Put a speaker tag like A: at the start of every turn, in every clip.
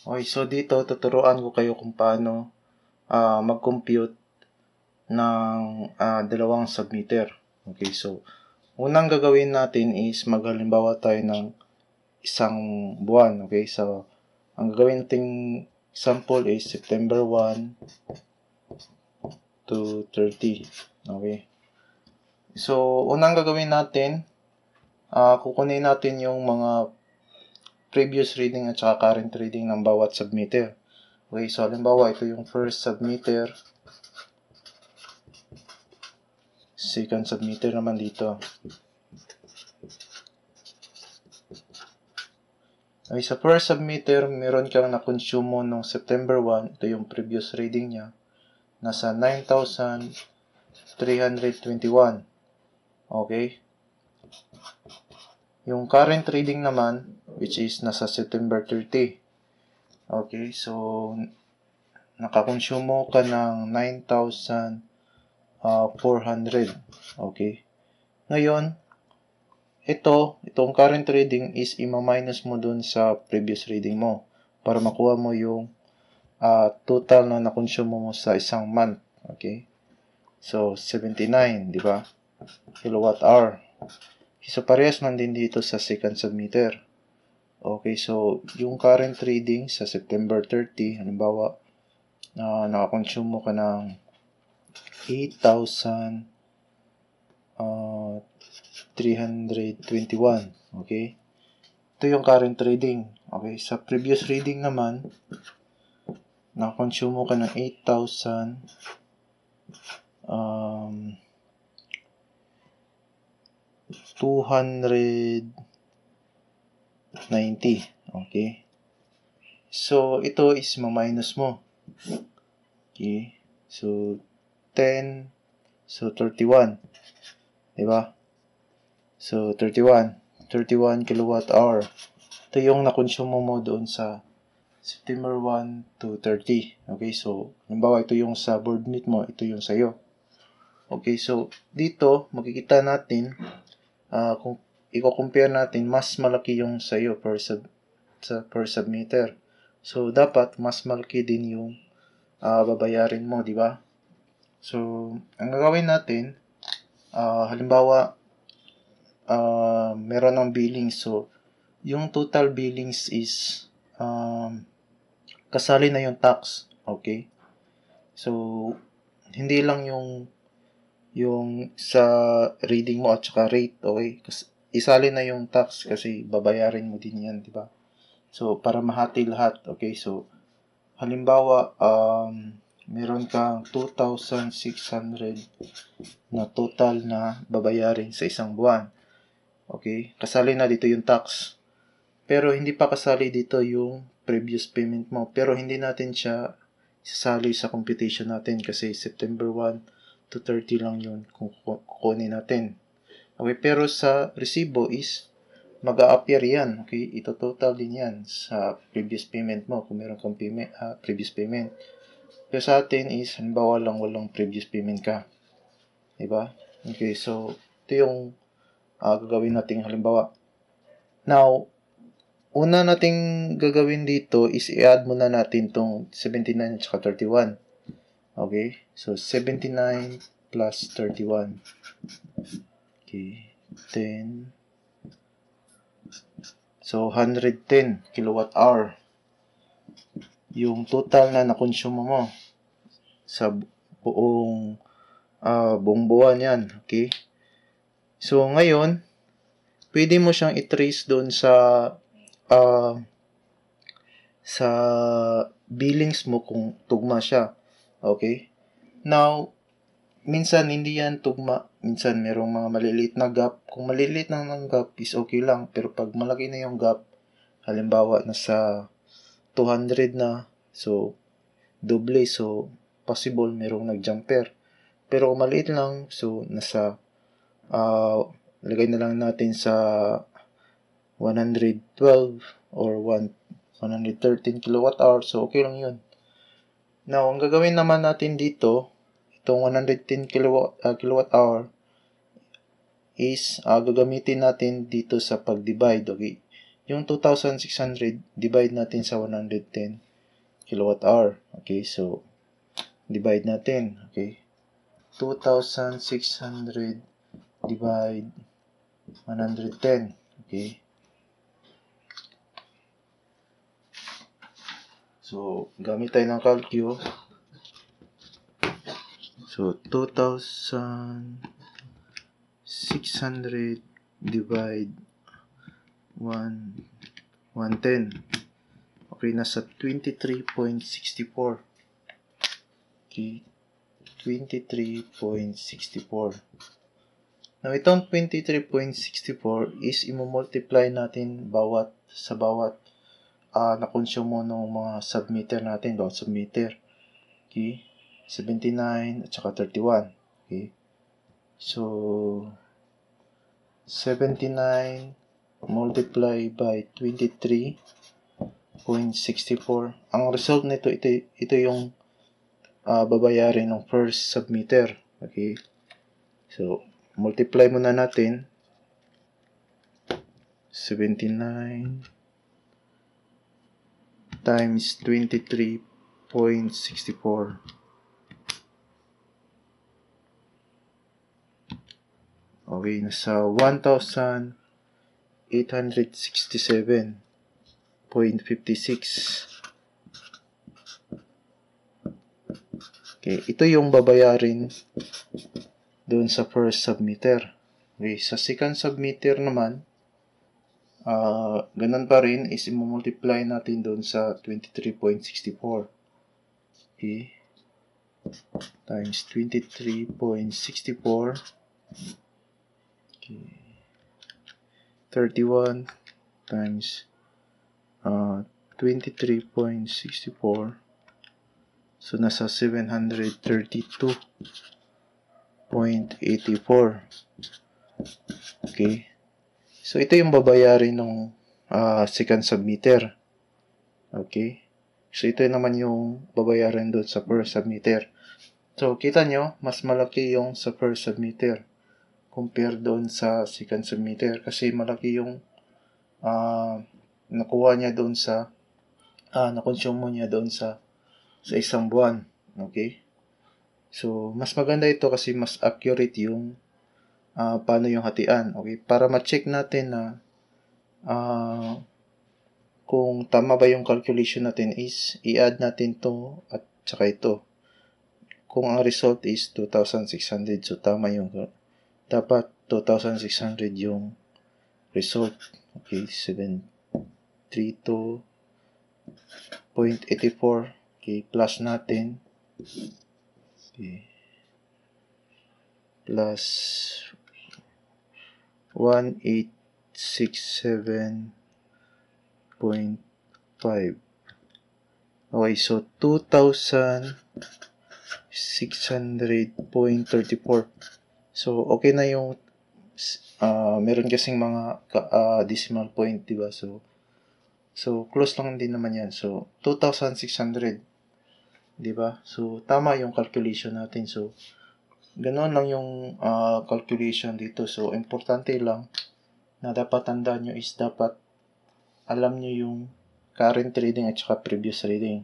A: Okay, so dito tuturuan ko kayo kung paano uh, mag-compute ng uh, dalawang submeter. Okay, so unang gagawin natin is maghalimbawa tayo ng isang buwan. Okay, so ang gagawin nating example is September 1 to 30. Okay. So, unang gagawin natin, uh, kukunin natin yung mga previous reading at saka current reading ng bawat submeter. Okay, so halimbawa ito yung first submeter. Second submeter naman dito. Okay, sa first submeter, meron kang na-consume noong September 1. Ito yung previous reading niya. Nasa 9,321. Okay. Yung current reading naman, which is nasa September 30. Okay, so nakakonsumo ka ng 9,400. Okay. Ngayon, ito, itong current reading is ima-minus mo dun sa previous reading mo para makuha mo yung uh, total na nakonsumo mo sa isang month. Okay? So, 79, di ba? Kilowatt hour. So, parehas man din dito sa second submeter. Okay, so, yung current reading sa September 30, halimbawa, uh, nakakonsume mo ka ng 8,321. Uh, okay? Ito yung current reading. Okay, sa previous reading naman, nakakonsume mo ka ng 8,000 um, 290. Okay? So, ito is ma-minus mo. Okay? So, 10. So, 31. Diba? So, 31. 31 kilowatt hour. Ito yung na-consume mo doon sa September 1 to 30. Okay, so, halimbawa ito yung sa board meet mo, ito yung sa'yo. Okay, so, dito, makikita natin uh, kung i-compare natin, mas malaki yung sa iyo per, sub, sa, per submeter. So, dapat mas malaki din yung uh, babayarin mo, di ba? So, ang gagawin natin, uh, halimbawa, uh, meron ng billing. So, yung total billings is um, kasali na yung tax. Okay? So, hindi lang yung yung sa reading mo at saka rate, okay? Kasi isali na yung tax kasi babayarin mo din yan, di ba? So, para mahati lahat, okay? So, halimbawa, um, meron kang 2,600 na total na babayarin sa isang buwan. Okay? Kasali na dito yung tax. Pero hindi pa kasali dito yung previous payment mo. Pero hindi natin siya isasali sa computation natin kasi September 1 to 30 lang yun kung kukunin natin. Okay, pero sa resibo is mag-a-appear yan. Okay, ito total din yan sa previous payment mo kung meron kang payment, uh, previous payment. Pero sa atin is, halimbawa lang walang previous payment ka. Diba? Okay, so ito yung uh, gagawin nating halimbawa. Now, una nating gagawin dito is i-add muna natin tong 79 at 31. Okay? So, 79 plus 31. Okay. 10. So, 110 kilowatt hour. Yung total na nakonsumo mo sa buong uh, buong buwan yan. Okay? So, ngayon, pwede mo siyang i-trace doon sa uh, sa billings mo kung tugma siya. Okay? Now, minsan hindi yan tugma. Minsan merong mga maliliit na gap. Kung maliliit lang ng gap is okay lang. Pero pag malaki na yung gap, halimbawa nasa 200 na, so doble, so possible merong nag-jumper. Pero kung maliit lang, so nasa, uh, lagay na lang natin sa 112 or 1, 113 kilowatt hour, so okay lang yun. Now, ang gagawin naman natin dito, itong 110 kilowatt, uh, kilowatt hour is uh, gagamitin natin dito sa pag-divide. Okay? yung 2,600, divide natin sa 110 kilowatt hour. Okay, so, divide natin. Okay, 2,600 divide 110. Okay. So, gamit tayo ng calcu. So, 2,600 divide 1, 110. Okay, nasa 23.64. Okay, 23.64. Now, itong 23.64 is imomultiply natin bawat sa bawat uh, na-consume ng mga submeter natin, bawat submeter. Okay, 79 at saka 31. Okay, so 79 multiply by 23.64. Ang result nito, ito, ito yung uh, babayarin ng first submeter. Okay, so multiply muna natin 79 times 23.64 okay nasa 1,867.56 okay ito yung babayarin doon sa first submitter. Okay, sa second submitter naman, uh, ganun pa rin is i-multiply natin doon sa 23.64. Okay. Times 23.64. Okay. 31 times uh, 23.64. So, nasa 732 0.84. Okay. So, ito yung babayarin ng uh, second submitter. Okay. So, ito naman yung babayaran doon sa first submitter. So, kita nyo, mas malaki yung sa first submitter compare doon sa second submitter kasi malaki yung uh, nakuha niya doon sa uh, na-consume niya doon sa sa isang buwan. Okay? So, mas maganda ito kasi mas accurate yung uh, paano yung hatian. Okay? Para ma-check natin na uh, kung tama ba yung calculation natin is i-add natin to at saka ito. Kung ang result is 2,600, so tama yung dapat 2,600 yung result. Okay, 732.84. Okay, plus natin Okay. Plus 1867.5. Okay, so 2,600.34. So, okay na yung uh, meron kasing mga uh, decimal point, di ba? So, so, close lang din naman yan. So, 2,600 di ba? So, tama yung calculation natin. So, ganoon lang yung uh, calculation dito. So, importante lang na dapat tandaan nyo is dapat alam nyo yung current reading at saka previous reading.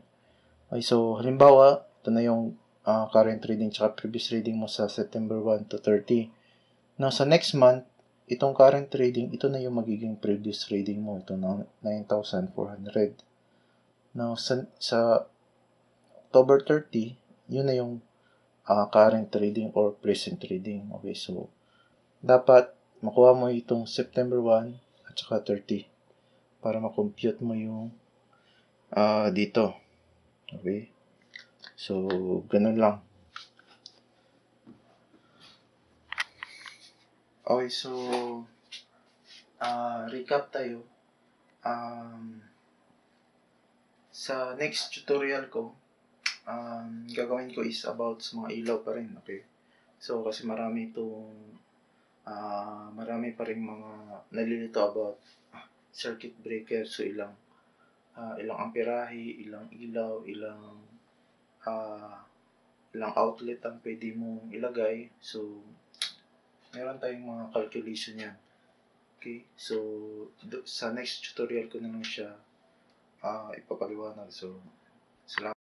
A: Okay, so, halimbawa, ito na yung uh, current reading at previous reading mo sa September 1 to 30. Now, sa next month, itong current reading, ito na yung magiging previous reading mo. Ito na 9,400. Now, sa, sa October 30, yun na yung uh, current trading or present trading. Okay, so dapat makuha mo itong September 1 at saka 30 para makompute mo yung uh, dito. Okay? So, ganun lang. Okay, so uh, recap tayo. Um, sa next tutorial ko, um, gagawin ko is about sa mga ilaw pa rin, okay? So, kasi marami itong, uh, marami pa rin mga nalilito about uh, circuit breaker. So, ilang, uh, ilang amperahe, ilang ilaw, ilang, uh, ilang outlet ang pwede mong ilagay. So, meron tayong mga calculation yan. Okay, so do- sa next tutorial ko na lang siya ah ipapaliwanag. So, salamat.